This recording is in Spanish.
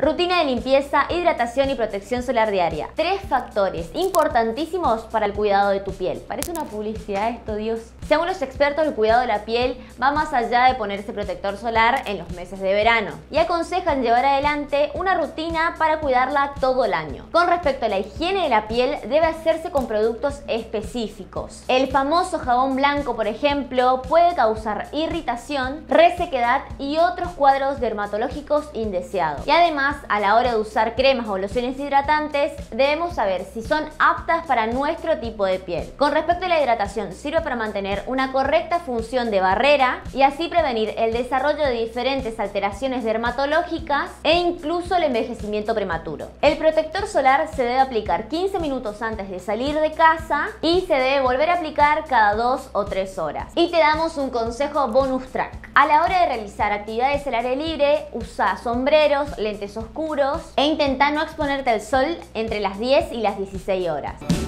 Rutina de limpieza, hidratación y protección solar diaria. Tres factores importantísimos para el cuidado de tu piel. Parece una publicidad esto, Dios. Según los expertos, el cuidado de la piel va más allá de ponerse protector solar en los meses de verano y aconsejan llevar adelante una rutina para cuidarla todo el año. Con respecto a la higiene de la piel, debe hacerse con productos específicos. El famoso jabón blanco, por ejemplo, puede causar irritación, resequedad y otros cuadros dermatológicos indeseados. Y además, a la hora de usar cremas o lociones hidratantes, debemos saber si son aptas para nuestro tipo de piel. Con respecto a la hidratación, sirve para mantener una correcta función de barrera y así prevenir el desarrollo de diferentes alteraciones dermatológicas e incluso el envejecimiento prematuro. El protector solar se debe aplicar 15 minutos antes de salir de casa y se debe volver a aplicar cada 2 o 3 horas. Y te damos un consejo bonus track. A la hora de realizar actividades al aire libre, usa sombreros, lentes oscuros e intenta no exponerte al sol entre las 10 y las 16 horas.